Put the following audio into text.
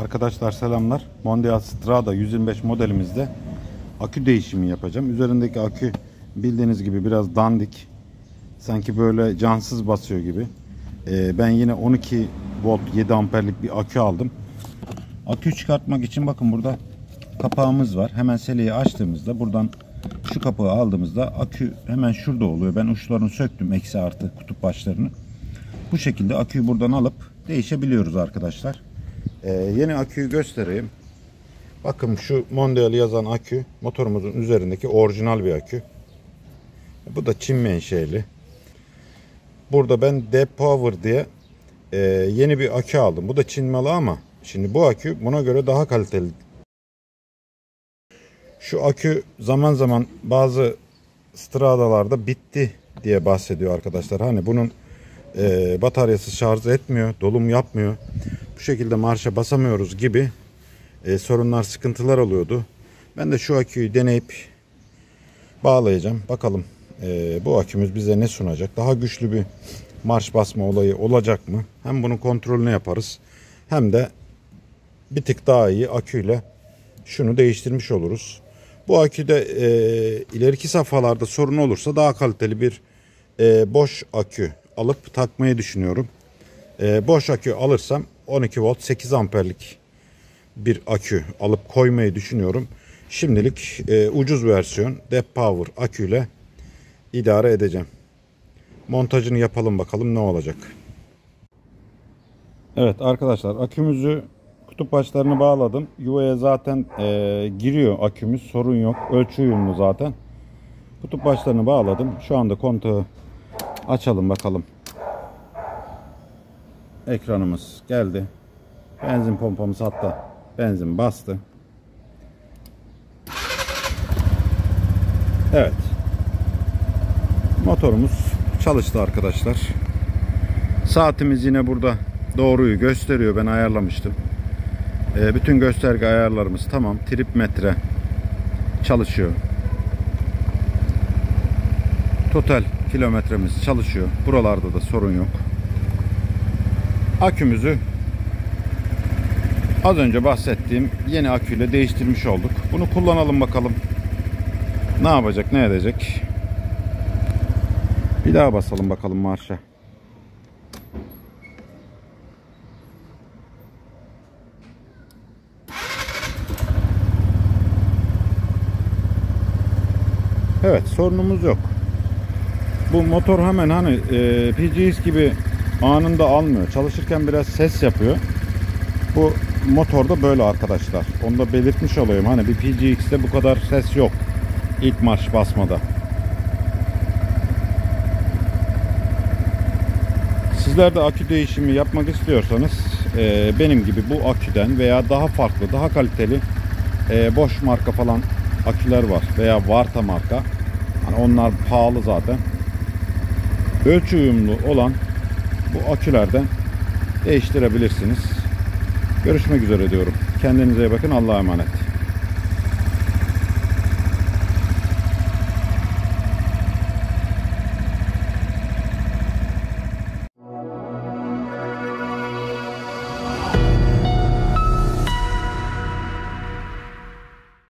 Arkadaşlar selamlar. Mondial Strada 125 modelimizde akü değişimi yapacağım. Üzerindeki akü bildiğiniz gibi biraz dandik. Sanki böyle cansız basıyor gibi. Ee, ben yine 12 volt 7 amperlik bir akü aldım. Akü çıkartmak için bakın burada kapağımız var. Hemen seleyi açtığımızda buradan şu kapağı aldığımızda akü hemen şurada oluyor. Ben uçlarını söktüm eksi artı kutup başlarını. Bu şekilde aküyü buradan alıp değişebiliyoruz arkadaşlar. Ee, yeni aküyü göstereyim. Bakın şu Mondial yazan akü motorumuzun üzerindeki orijinal bir akü. Bu da Çin menşeli. Burada ben D-Power diye e, yeni bir akü aldım. Bu da Çin malı ama şimdi bu akü buna göre daha kaliteli. Şu akü zaman zaman bazı stradalarda bitti diye bahsediyor arkadaşlar. Hani bunun e, bataryası şarj etmiyor, dolum yapmıyor. Bu şekilde marşa basamıyoruz gibi e, sorunlar, sıkıntılar oluyordu. Ben de şu aküyü deneyip bağlayacağım. Bakalım e, bu akümüz bize ne sunacak? Daha güçlü bir marş basma olayı olacak mı? Hem bunun kontrolünü yaparız. Hem de bir tık daha iyi aküyle şunu değiştirmiş oluruz. Bu aküde e, ileriki safhalarda sorun olursa daha kaliteli bir e, boş akü alıp takmayı düşünüyorum. E, boş akü alırsam 12 volt 8 amperlik bir akü alıp koymayı düşünüyorum. Şimdilik e, ucuz versiyon Dep Power aküyle idare edeceğim. Montajını yapalım bakalım ne olacak. Evet arkadaşlar akümüzü kutup başlarını bağladım. Yuvaya zaten e, giriyor akümüz sorun yok. Ölçü uyumlu zaten. Kutup başlarını bağladım. Şu anda kontağı açalım bakalım. Ekranımız geldi. Benzin pompamız hatta benzin bastı. Evet. Motorumuz çalıştı arkadaşlar. Saatimiz yine burada doğruyu gösteriyor. Ben ayarlamıştım. E, bütün gösterge ayarlarımız tamam. Trip metre çalışıyor. Total kilometremiz çalışıyor. Buralarda da sorun yok. Akümüzü az önce bahsettiğim yeni aküyle değiştirmiş olduk. Bunu kullanalım bakalım. Ne yapacak, ne edecek? Bir daha basalım bakalım marşa. Evet sorunumuz yok. Bu motor hemen hani e, PGS gibi anında almıyor. Çalışırken biraz ses yapıyor. Bu motorda böyle arkadaşlar. Onu da belirtmiş olayım. Hani bir PGX'te bu kadar ses yok. İlk marş basmada. Sizler de akü değişimi yapmak istiyorsanız e, benim gibi bu aküden veya daha farklı, daha kaliteli e, boş marka falan aküler var. Veya Varta marka. Hani onlar pahalı zaten. Ölçü uyumlu olan bu akülerden değiştirebilirsiniz. Görüşmek üzere diyorum. Kendinize bakın. Allah'a emanet.